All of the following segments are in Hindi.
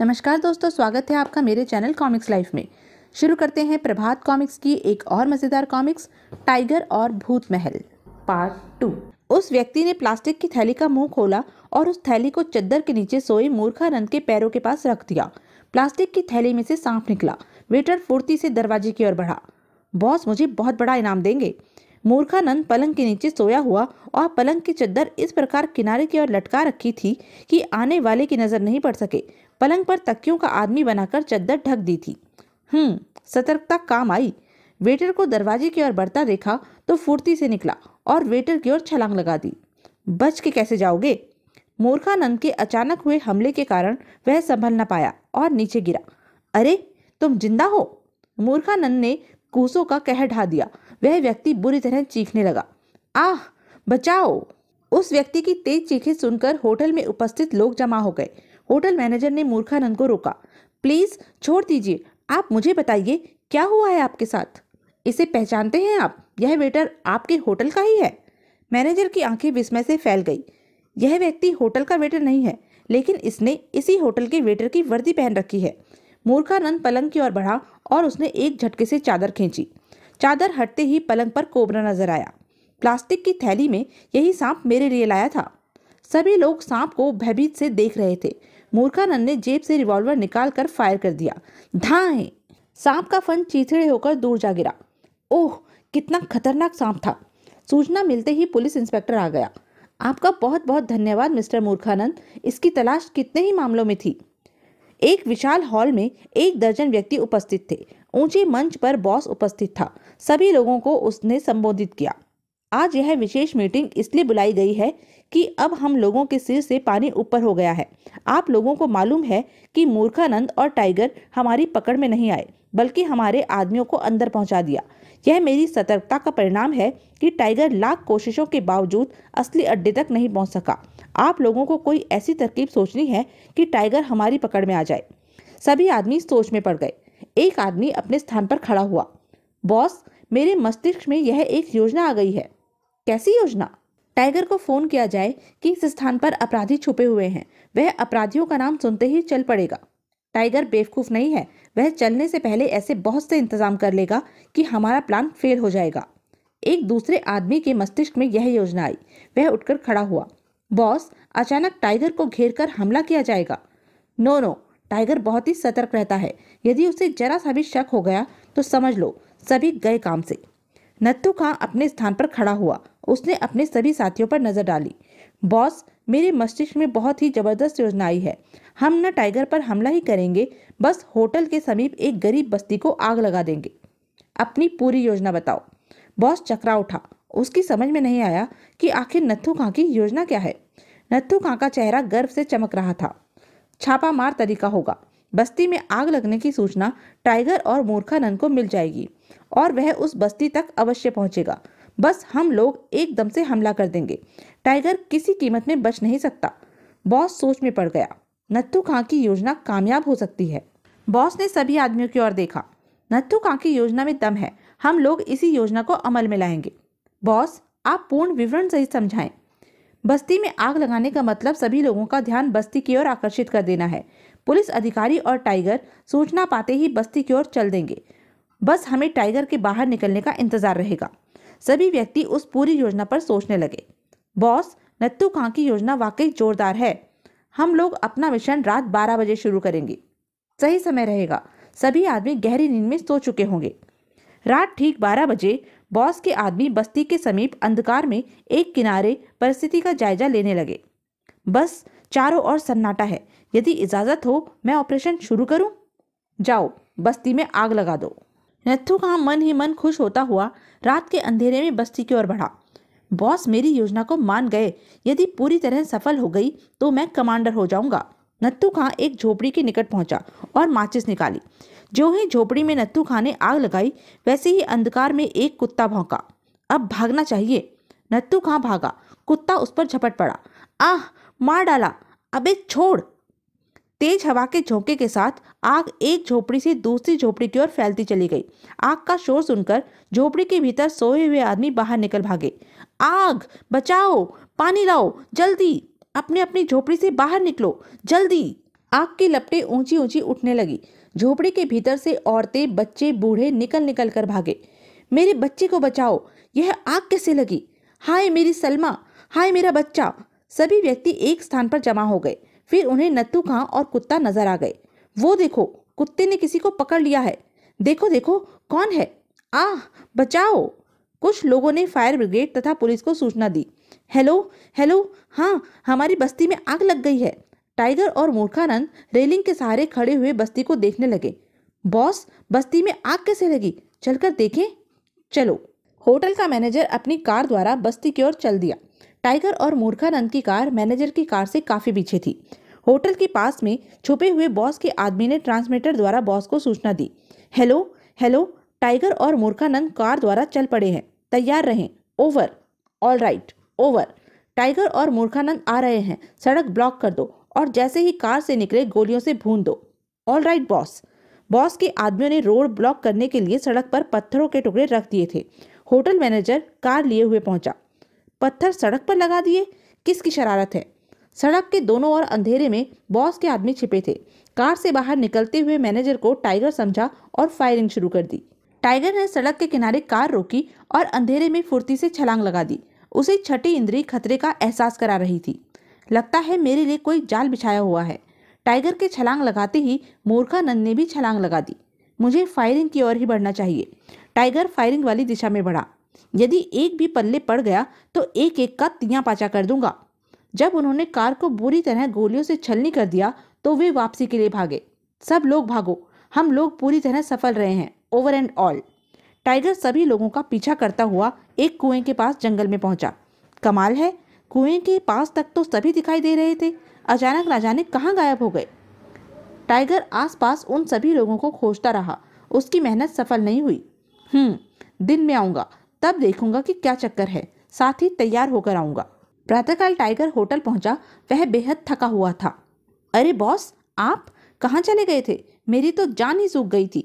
नमस्कार दोस्तों, स्वागत है आपका मेरे चैनल कॉमिक्स लाइफ में। शुरू करते हैं प्रभात कॉमिक्स की एक और मज़ेदार कॉमिक्स, टाइगर और भूत महल पार्ट टू। उस व्यक्ति ने प्लास्टिक की थैली का मुँह खोला और उस थैली को चद्दर के नीचे सोए मूर्खानंद के पैरों के पास रख दिया। प्लास्टिक की थैली में से सांप निकला। वेटर फुर्ती से दरवाजे की ओर बढ़ा। बॉस, मुझे बहुत बड़ा इनाम देंगे? मूर्खानंद पलंग के नीचे सोया हुआ और पलंग की चद्दर इस प्रकार किनारे की ओर लटका रखी थी कि आने वाले की नज़र नहीं पड़ सके। पलंग पर तकियों का आदमी बनाकर चद्दर ढक दी थी। हम्म सतर्कता काम आई। वेटर को दरवाजे की ओर बढ़ता देखा तो फुर्ती से निकला और वेटर की ओर छलांग लगा दी। बच के कैसे जाओगे? मूर्खानंद के अचानक हुए हमले के कारण वह संभल न पाया और नीचे गिरा। अरे, तुम ज़िंदा हो? मूर्खानंद ने कूसों का कह ढा दिया। वह व्यक्ति बुरी तरह चीखने लगा। आह, बचाओ। उस व्यक्ति की तेज चीखें सुनकर होटल में उपस्थित लोग जमा हो गए। होटल मैनेजर ने मूर्खानंद को रोका। प्लीज़, छोड़ दीजिए। आप मुझे बताइए, क्या हुआ है आपके साथ? इसे पहचानते हैं आप? यह वेटर आपके होटल का ही है। मैनेजर की आँखें विस्मय से फैल गई। यह व्यक्ति होटल का वेटर नहीं है, लेकिन इसने इसी होटल के वेटर की वर्दी पहन रखी है। मूर्खानंद पलंग की ओर बढ़ा और उसने एक झटके से चादर खींची। चादर हटते ही पलंग पर कोबरा नज़र आया। प्लास्टिक की थैली में यही सांप मेरे लिए लाया था। सभी लोग सांप को भयभीत से देख रहे थे। मूर्खानंद ने जेब से रिवॉल्वर निकाल कर फायर कर दिया। धाए! सांप का फन चीथड़े होकर दूर जा गिरा। ओह, कितना खतरनाक सांप था। सूचना मिलते ही पुलिस इंस्पेक्टर आ गया। आपका बहुत बहुत धन्यवाद मिस्टर मूर्खानंद। इसकी तलाश कितने ही मामलों में थी। एक विशाल हॉल में एक दर्जन व्यक्ति उपस्थित थे। ऊँचे मंच पर बॉस उपस्थित था। सभी लोगों को उसने संबोधित किया। आज यह विशेष मीटिंग इसलिए बुलाई गई है कि अब हम लोगों के सिर से पानी ऊपर हो गया है। आप लोगों को मालूम है कि मूर्खानंद और टाइगर हमारी पकड़ में नहीं आए, बल्कि हमारे आदमियों को अंदर पहुँचा दिया। यह मेरी सतर्कता का परिणाम है कि टाइगर लाख कोशिशों के बावजूद असली अड्डे तक नहीं पहुँच सका। आप लोगों को कोई ऐसी तरकीब सोचनी है कि टाइगर हमारी पकड़ में आ जाए। सभी आदमी सोच में पड़ गए। एक आदमी अपने स्थान पर खड़ा हुआ। बॉस, मेरे मस्तिष्क में यह एक योजना आ गई है। कैसी योजना? टाइगर को फ़ोन किया जाए कि इस स्थान पर अपराधी छुपे हुए हैं। वह अपराधियों का नाम सुनते ही चल पड़ेगा। टाइगर बेवकूफ़ नहीं है। वह चलने से पहले ऐसे बहुत से इंतज़ाम कर लेगा कि हमारा प्लान फेल हो जाएगा। एक दूसरे आदमी के मस्तिष्क में यह योजना आई। वह उठकर खड़ा हुआ। बॉस, अचानक टाइगर को घेर कर हमला किया जाएगा। नो नो, टाइगर बहुत ही सतर्क रहता है। यदि उसे जरा सा भी शक हो गया तो समझ लो, सभी गए काम से। नत्थू खां अपने स्थान पर खड़ा हुआ। उसने अपने सभी साथियों पर नज़र डाली। बॉस, मेरे मस्तिष्क में बहुत ही ज़बरदस्त योजना आई है। हम न टाइगर पर हमला ही करेंगे, बस होटल के समीप एक गरीब बस्ती को आग लगा देंगे। अपनी पूरी योजना बताओ। बॉस चकरा उठा। उसकी समझ में नहीं आया कि आखिर नत्थू खां की योजना क्या है। नत्थू खां का चेहरा गर्व से चमक रहा था। छापा मार तरीका होगा। बस्ती में आग लगने की सूचना टाइगर और मूर्खानंद को मिल जाएगी और वह उस बस्ती तक अवश्य पहुंचेगा। बस हम लोग एकदम से हमला कर देंगे। टाइगर किसी कीमत में बच नहीं सकता। बॉस सोच में पड़ गया, नत्थू खां की योजना कामयाब हो सकती है। बॉस ने सभी आदमियों की ओर देखा, नत्थू खां की योजना में दम है, हम लोग इसी योजना को अमल में लाएँगे। बॉस, आप पूर्ण विवरण सहित समझाएँ। बस्ती में आग लगाने का मतलब सभी लोगों का ध्यान बस्ती की ओर आकर्षित कर देना है। पुलिस अधिकारी और टाइगर सूचना पाते ही बस्ती की ओर चल देंगे। बस हमें टाइगर के बाहर निकलने का इंतज़ार रहेगा। सभी व्यक्ति उस पूरी योजना पर सोचने लगे। बॉस नत्थू खां की योजना वाकई जोरदार है। हम लोग अपना मिशन रात 12 बजे शुरू करेंगे। सही समय रहेगा। सभी आदमी गहरी नींद में सो चुके होंगे। रात ठीक 12 बजे बॉस के आदमी बस्ती के समीप अंधकार में एक किनारे परिस्थिति का जायजा लेने लगे। बस चारों ओर सन्नाटा है। यदि इजाज़त हो, मैं ऑपरेशन शुरू करूँ? जाओ, बस्ती में आग लगा दो। नत्थू खां मन ही मन खुश होता हुआ रात के अंधेरे में बस्ती की ओर बढ़ा। बॉस मेरी योजना को मान गए। यदि पूरी तरह सफल हो गई तो मैं कमांडर हो जाऊँगा। नत्थू खां एक झोपड़ी के निकट पहुँचा और माचिस निकाली। जो ही झोपड़ी में नत्थू खां ने आग लगाई, वैसे ही अंधकार में एक कुत्ता भौंका। अब भागना चाहिए। नत्थू खां भागा? कुत्ता उस पर झपट पड़ा। आह, मार डाला। अबे, छोड़। तेज हवा के झोंके के साथ आग एक झोपड़ी से दूसरी झोपड़ी की ओर फैलती चली गई। आग का शोर सुनकर झोपड़ी के भीतर सोए हुए आदमी बाहर निकल भागे। आग, बचाओ, पानी लाओ, जल्दी अपने अपनी झोपड़ी से बाहर निकलो, जल्दी। आग की लपटें ऊँची ऊँची उठने लगी। झोपड़ी के भीतर से औरतें, बच्चे, बूढ़े निकल निकल कर भागे। मेरे बच्चे को बचाओ, यह आग कैसे लगी? हाय मेरी सलमा, हाय मेरा बच्चा। सभी व्यक्ति एक स्थान पर जमा हो गए। फिर उन्हें नत्थू खां और कुत्ता नज़र आ गए। वो देखो, कुत्ते ने किसी को पकड़ लिया है। देखो देखो, कौन है? आह, बचाओ। कुछ लोगों ने फायर ब्रिगेड तथा पुलिस को सूचना दी। हेलो हेलो हाँ हमारी बस्ती में आग लग गई है। टाइगर और मूर्खानंद रेलिंग के सहारे खड़े हुए बस्ती को देखने लगे। बॉस, बस्ती में आग कैसे लगी? चलकर देखें। चलो। होटल का मैनेजर अपनी कार द्वारा बस्ती की ओर चल दिया। टाइगर और मूर्खानंद की कार मैनेजर की कार से काफ़ी पीछे थी। होटल के पास में छुपे हुए बॉस के आदमी ने ट्रांसमीटर द्वारा बॉस को सूचना दी। हेलो हेलो, टाइगर और मूर्खानंद कार द्वारा चल पड़े हैं। तैयार रहें। Over. All right. Over. Tiger और मूर्खानंद आ रहे हैं। सड़क ब्लॉक कर दो और जैसे ही कार से निकले गोलियों से भून दो। All right, boss. बॉस के आदमियों ने रोड ब्लॉक करने के लिए सड़क पर पत्थरों के टुकड़े रख दिए थे। होटल मैनेजर कार लिए हुए पहुँचा। पत्थर सड़क पर लगा दिए? किसकी शरारत है? सड़क के दोनों ओर अंधेरे में बॉस के आदमी छिपे थे। कार से बाहर निकलते हुए मैनेजर को टाइगर समझा और फायरिंग शुरू कर दी। टाइगर ने सड़क के किनारे कार रोकी और अंधेरे में फुर्ती से छलांग लगा दी। उसे छठी इंद्री खतरे का एहसास करा रही थी। लगता है मेरे लिए कोई जाल बिछाया हुआ है। टाइगर के छलांग लगाते ही मूर्खानंद ने भी छलांग लगा दी। मुझे फायरिंग की ओर ही बढ़ना चाहिए। टाइगर फायरिंग वाली दिशा में बढ़ा। यदि एक भी पल्ले पड़ गया तो एक एक का तिया पाचा कर दूँगा। जब उन्होंने कार को बुरी तरह गोलियों से छलनी कर दिया तो वे वापसी के लिए भागे। सब लोग भागो। हम लोग पूरी तरह सफल रहे हैं। ओवर एंड ऑल टाइगर सभी लोगों का पीछा करता हुआ एक कुएँ के पास जंगल में पहुँचा। कमाल है। कुएँ के पास तक तो सभी दिखाई दे रहे थे। अचानक ना जाने कहाँ गायब हो गए? टाइगर आसपास उन सभी लोगों को खोजता रहा। उसकी मेहनत सफल नहीं हुई। हम्म दिन में आऊँगा। तब देखूँगा कि क्या चक्कर है। साथ ही तैयार होकर आऊँगा। प्रातःकाल टाइगर होटल पहुँचा, वह बेहद थका हुआ था। अरे बॉस, आप कहाँ चले गए थे? मेरी तो जान ही सूख गई थी।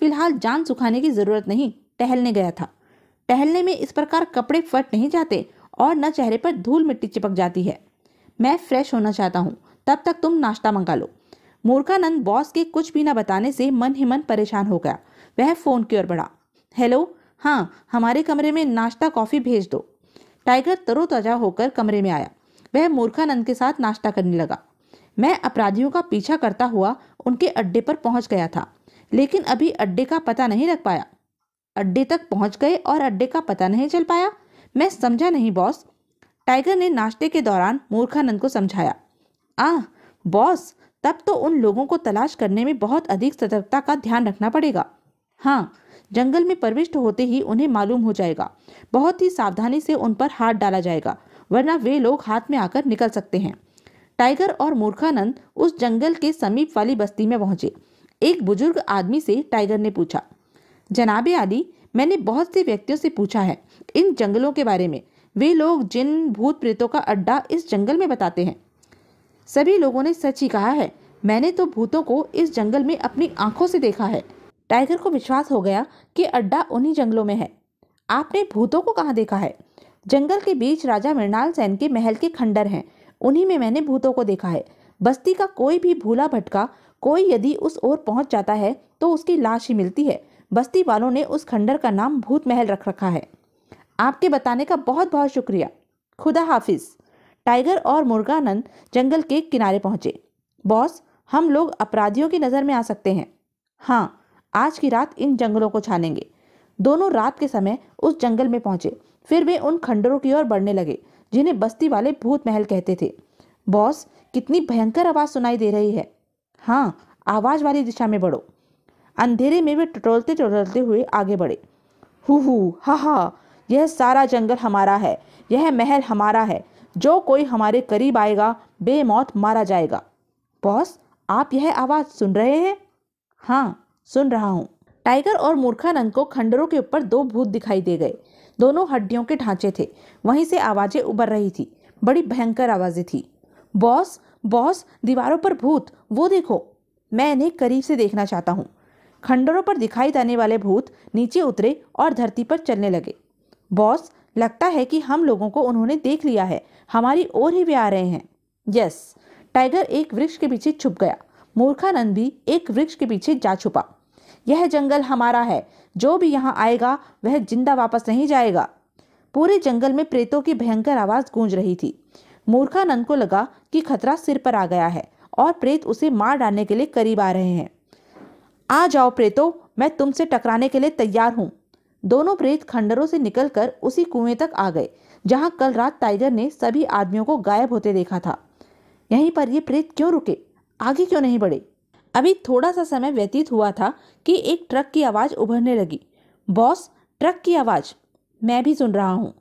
फ़िलहाल जान सुखाने की ज़रूरत नहीं, टहलने गया था। टहलने में इस प्रकार कपड़े फट नहीं जाते और न चेहरे पर धूल मिट्टी चिपक जाती है। मैं फ्रेश होना चाहता हूँ, तब तक तुम नाश्ता मंगा लो मूर्खानंद बॉस के कुछ भी न बताने से मन ही मन परेशान हो गया। वह फ़ोन की ओर बढ़ा। हेलो हाँ हमारे कमरे में नाश्ता कॉफ़ी भेज दो। टाइगर तरोताजा होकर कमरे में आया। वह मूर्खानंद के साथ नाश्ता करने लगा। मैं अपराधियों का पीछा करता हुआ उनके अड्डे पर पहुँच गया था, लेकिन अभी अड्डे का पता नहीं रख पाया। अड्डे तक पहुँच गए और अड्डे का पता नहीं चल पाया। मैं समझा नहीं, बॉस। टाइगर ने नाश्ते के दौरान मूर्खानंद को समझाया। आह, बॉस, तब तो उन लोगों को तलाश करने में बहुत अधिक सतर्कता का ध्यान रखना पड़ेगा। हाँ जंगल में प्रविष्ट होते ही उन्हें मालूम हो जाएगा। बहुत ही सावधानी से उन पर हाथ डाला जाएगा, वरना वे लोग हाथ में आकर निकल सकते हैं। टाइगर और मूर्खानंद उस जंगल के समीप वाली बस्ती में पहुँचे। एक बुज़ुर्ग आदमी से टाइगर ने पूछा, जनाबे आली मैंने बहुत से व्यक्तियों से पूछा है, इन जंगलों के बारे में। वे लोग जिन भूत प्रेतों का अड्डा इस जंगल में बताते हैं। सभी लोगों ने सच ही कहा है, मैंने तो भूतों को इस जंगल में अपनी आँखों से देखा है। टाइगर को विश्वास हो गया कि अड्डा उन्हीं जंगलों में है। आपने भूतों को कहाँ देखा है? जंगल के बीच राजा मृणाल सेन के महल के खंडर हैं। उन्हीं में मैंने भूतों को देखा है। बस्ती का कोई भी भूला भटका, कोई यदि उस ओर पहुँच जाता है तो उसकी लाश ही मिलती है। बस्ती वालों ने उस खंडर का नाम भूत महल रख रखा है। आपके बताने का बहुत बहुत शुक्रिया। खुदा हाफिज। टाइगर और मुर्गानंद जंगल के किनारे पहुँचे। बॉस, हम लोग अपराधियों की नज़र में आ सकते हैं। हाँ आज की रात इन जंगलों को छानेंगे। दोनों रात के समय उस जंगल में पहुँचे। फिर वे उन खंडरों की ओर बढ़ने लगे, जिन्हें बस्ती वाले भूत महल कहते थे। बॉस, कितनी भयंकर आवाज़ सुनाई दे रही है। हाँ आवाज़ वाली दिशा में बढ़ो। अंधेरे में वे टटोलते टटोलते हुए आगे बढ़े। हु हु, हा हा, यह सारा जंगल हमारा है। यह महल हमारा है। जो कोई हमारे करीब आएगा, बेमौत मारा जाएगा। बॉस, आप यह आवाज़ सुन रहे हैं? हाँ सुन रहा हूँ। टाइगर और मूर्खानंद को खंडरों के ऊपर दो भूत दिखाई दे गए। दोनों हड्डियों के ढांचे थे। वहीं से आवाज़ें उबर रही थी। बड़ी भयंकर आवाज़ें थी। बॉस बॉस, दीवारों पर भूत, वो देखो। मैं इन्हें करीब से देखना चाहता हूँ। खंडरों पर दिखाई देने वाले भूत नीचे उतरे और धरती पर चलने लगे। बॉस, लगता है कि हम लोगों को उन्होंने देख लिया है। हमारी ओर ही वे आ रहे हैं। यस, टाइगर एक वृक्ष के पीछे छुप गया। मूर्खानंद भी एक वृक्ष के पीछे जा छुपा। यह जंगल हमारा है। जो भी यहाँ आएगा, वह ज़िंदा वापस नहीं जाएगा। पूरे जंगल में प्रेतों की भयंकर आवाज़ गूंज रही थी। मूर्खानंद को लगा कि खतरा सिर पर आ गया है और प्रेत उसे मार डालने के लिए करीब आ रहे हैं। आ जाओ प्रेतो, मैं तुमसे टकराने के लिए तैयार हूँ। दोनों प्रेत खंडरों से निकलकर उसी कुएँ तक आ गए, जहाँ कल रात टाइगर ने सभी आदमियों को गायब होते देखा था। यहीं पर ये प्रेत क्यों रुके? आगे क्यों नहीं बढ़े? अभी थोड़ा सा समय व्यतीत हुआ था कि एक ट्रक की आवाज़ उभरने लगी। बॉस, ट्रक की आवाज़। मैं भी सुन रहा हूँ।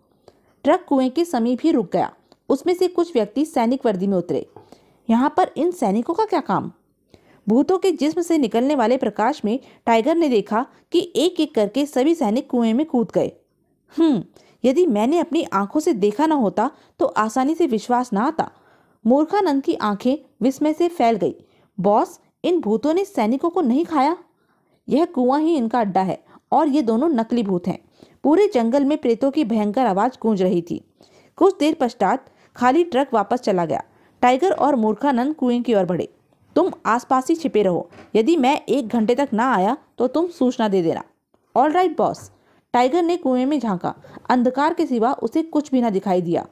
ट्रक कुएँ के समीप ही रुक गया। उसमें से कुछ व्यक्ति सैनिक वर्दी में उतरे। यहाँ पर इन सैनिकों का क्या काम? भूतों के जिस्म से निकलने वाले प्रकाश में टाइगर ने देखा कि एक एक करके सभी सैनिक कुएँ में कूद गए। हम्म यदि मैंने अपनी आँखों से देखा न होता तो आसानी से विश्वास ना आता। मूर्खानंद की आँखें विस्मय से फैल गई। बॉस, इन भूतों ने सैनिकों को नहीं खाया? यह कुआँ ही इनका अड्डा है और ये दोनों नकली भूत हैं। पूरे जंगल में प्रेतों की भयंकर आवाज़ गूंज रही थी। कुछ देर पश्चात खाली ट्रक वापस चला गया। टाइगर और मूर्खानंद कुएँ की ओर बढ़े। तुम आसपास ही छिपे रहो। यदि मैं एक घंटे तक ना आया तो तुम सूचना दे देना। ऑल राइट बॉस टाइगर ने कुएँ में झांका। अंधकार के सिवा उसे कुछ भी ना दिखाई दिया।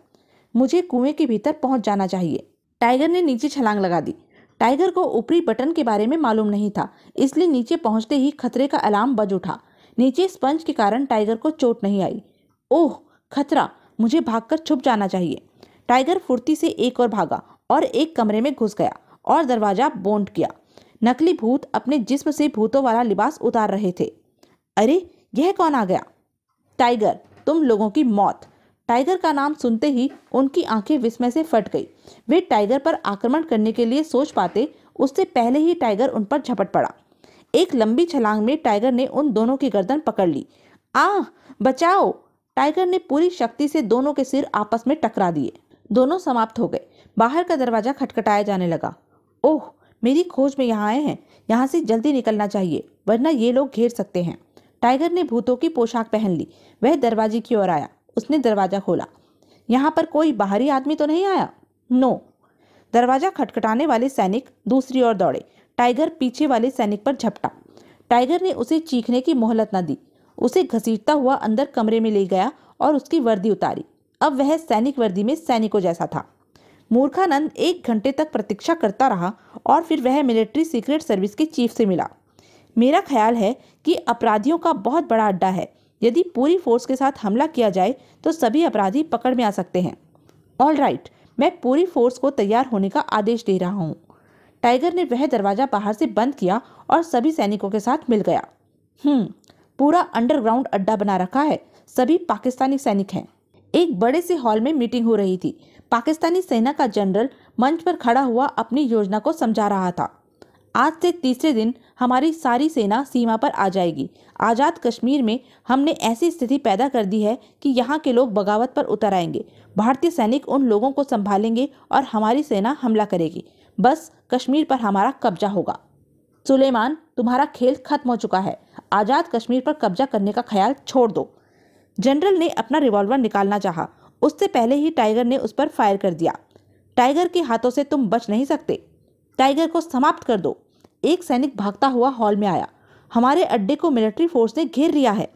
मुझे कुएँ के भीतर पहुँच जाना चाहिए। टाइगर ने नीचे छलांग लगा दी। टाइगर को ऊपरी बटन के बारे में मालूम नहीं था, इसलिए नीचे पहुँचते ही खतरे का अलार्म बज उठा। नीचे स्पंज के कारण टाइगर को चोट नहीं आई। ओह, खतरा! मुझे भागकर छुप जाना चाहिए। टाइगर फुर्ती से एक और भागा और एक कमरे में घुस गया और दरवाज़ा बोंड किया। नकली भूत अपने जिस्म से भूतों वाला लिबास उतार रहे थे। अरे, यह कौन आ गया? टाइगर, तुम लोगों की मौत। टाइगर का नाम सुनते ही उनकी आँखें विस्मय से फट गई। वे टाइगर पर आक्रमण करने के लिए सोच पाते, उससे पहले ही टाइगर उन पर झपट पड़ा। एक लंबी छलांग में टाइगर ने उन दोनों की गर्दन पकड़ ली। आ बचाओ! टाइगर ने पूरी शक्ति से दोनों के सिर आपस में टकरा दिए। दोनों समाप्त हो गए। बाहर का दरवाज़ा खटखटाया जाने लगा। ओह, मेरी खोज में यहाँ आए हैं। यहाँ से जल्दी निकलना चाहिए, वरना ये लोग घेर सकते हैं। टाइगर ने भूतों की पोशाक पहन ली। वह दरवाजे की ओर आया। उसने दरवाज़ा खोला। यहाँ पर कोई बाहरी आदमी तो नहीं आया? नो दरवाज़ा खटखटाने वाले सैनिक दूसरी ओर दौड़े। टाइगर पीछे वाले सैनिक पर झपटा। टाइगर ने उसे चीखने की मोहलत न दी। उसे घसीटता हुआ अंदर कमरे में ले गया और उसकी वर्दी उतारी। अब वह सैनिक वर्दी में सैनिकों जैसा था। मूर्खानंद एक घंटे तक प्रतीक्षा करता रहा और फिर वह मिलिट्री सीक्रेट सर्विस के चीफ से मिला। मेरा ख्याल है कि अपराधियों का बहुत बड़ा अड्डा है। यदि पूरी फोर्स के साथ हमला किया जाए तो सभी अपराधी पकड़ में आ सकते हैं। ऑल राइट right, मैं पूरी फोर्स को तैयार होने का आदेश दे रहा हूँ। टाइगर ने वह दरवाज़ा बाहर से बंद किया और सभी सैनिकों के साथ मिल गया। हम्म पूरा अंडरग्राउंड अड्डा बना रखा है। सभी पाकिस्तानी सैनिक हैं। एक बड़े से हॉल में मीटिंग हो रही थी। पाकिस्तानी सेना का जनरल मंच पर खड़ा हुआ अपनी योजना को समझा रहा था। आज से तीसरे दिन हमारी सारी सेना सीमा पर आ जाएगी। आज़ाद कश्मीर में हमने ऐसी स्थिति पैदा कर दी है कि यहाँ के लोग बगावत पर उतर आएँगे। भारतीय सैनिक उन लोगों को संभालेंगे और हमारी सेना हमला करेगी। बस कश्मीर पर हमारा कब्जा होगा। सुलेमान, तुम्हारा खेल खत्म हो चुका है। आज़ाद कश्मीर पर कब्जा करने का ख्याल छोड़ दो। जनरल ने अपना रिवॉल्वर निकालना चाहा। उससे पहले ही टाइगर ने उस पर फायर कर दिया। टाइगर के हाथों से तुम बच नहीं सकते। टाइगर को समाप्त कर दो। एक सैनिक भागता हुआ हॉल में आया। हमारे अड्डे को मिलिट्री फोर्स ने घेर लिया है।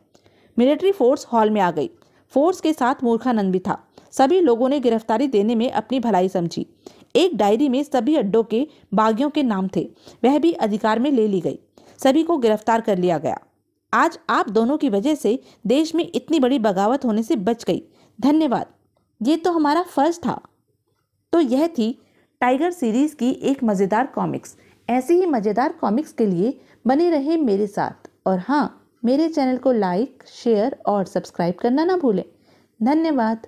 मिलिट्री फोर्स हॉल में आ गई। फोर्स के साथ मूर्खानंद भी था। सभी लोगों ने गिरफ्तारी देने में अपनी भलाई समझी। एक डायरी में सभी अड्डों के बागियों के नाम थे। वह भी अधिकार में ले ली गई। सभी को गिरफ़्तार कर लिया गया। आज आप दोनों की वजह से देश में इतनी बड़ी बगावत होने से बच गई। धन्यवाद। ये तो हमारा फ़र्ज़ था। तो यह थी टाइगर सीरीज़ की एक मज़ेदार कॉमिक्स। ऐसी ही मज़ेदार कॉमिक्स के लिए बने रहे मेरे साथ। और हाँ मेरे चैनल को लाइक, शेयर और सब्सक्राइब करना ना भूलें। धन्यवाद।